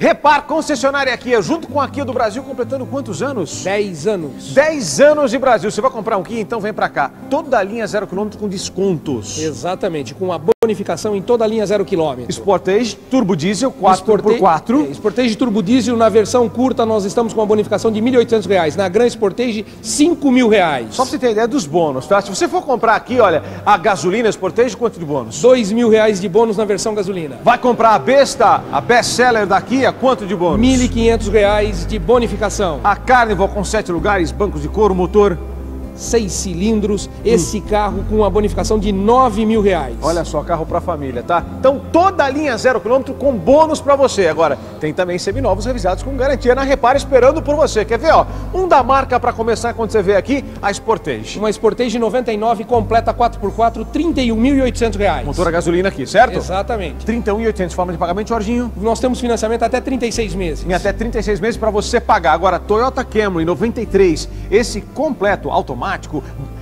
hip Repar Concessionária Kia, junto com a Kia do Brasil, completando quantos anos? 10 anos. 10 anos de Brasil. Você vai comprar um Kia, então vem pra cá. Toda a linha zero quilômetro com descontos. Exatamente, com a bonificação em toda a linha zero quilômetro. Sportage Turbo Diesel 4x4. É, Sportage Turbo Diesel na versão curta nós estamos com uma bonificação de R$ 1.800. Na Gran Sportage, 5.000 reais. Só pra você ter ideia dos bônus, tá? Se você for comprar aqui, olha, a gasolina Sportage, quanto de bônus? 2.000 reais de bônus na versão gasolina. Vai comprar a besta, a best seller da Kia, quanto de bônus? 1.500 reais de bonificação. A Carnival com sete lugares, bancos de couro, motor. Seis cilindros, esse carro com uma bonificação de 9 mil reais. Olha só, carro pra família, tá? Então toda a linha zero quilômetro com bônus pra você. Agora, tem também seminovos revisados com garantia na Repara esperando por você. Quer ver, ó? Um da marca pra começar quando você vê aqui, a Sportage. Uma Sportage 99 completa 4x4, 31.800 reais. Motor a gasolina aqui, certo? Exatamente. 31.800, forma de pagamento, Jorginho? Nós temos financiamento até 36 meses. Em até 36 meses para você pagar. Agora, Toyota Camry 93, esse completo, automático,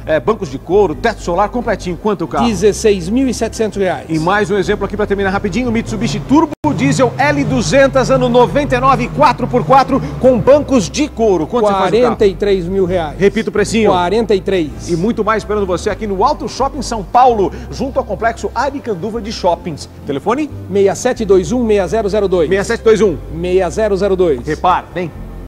é, bancos de couro, teto solar completinho. Quanto o carro? 16.700 reais. E mais um exemplo aqui para terminar rapidinho, Mitsubishi Turbo Diesel L200, ano 99, 4x4, com bancos de couro. Quanto você faz o carro? 43 mil reais. Repita o precinho. 43. E muito mais esperando você aqui no Alto Shopping São Paulo, junto ao complexo Aricanduva de Shoppings. Telefone? 6721 6002. 6721. 6002. Repare, vem.